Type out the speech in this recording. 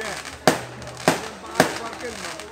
check. Everybody fucking knows.